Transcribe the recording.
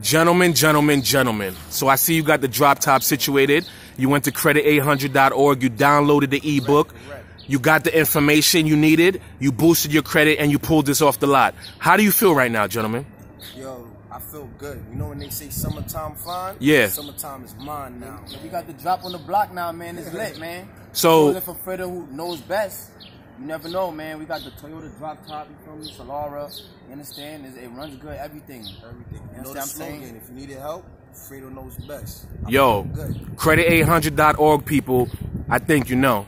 Gentlemen, gentlemen, gentlemen. So I see you got the drop top situated. You went to credit800.org. You downloaded the ebook. You got the information you needed. You boosted your credit and you pulled this off the lot. How do you feel right now, gentlemen? Yo, I feel good. You know when they say summertime fine? Yeah. Summertime is mine now. We got the drop on the block now, man. It's lit, man. So- for Fredo who knows best. You never know, man. We got the Toyota drop top, you feel me? Solara, you understand? It, it runs good, everything. Everything. You You know what I'm saying? slogan. If you needed help, Fredo knows best. I Yo, credit800.org people. I think you know.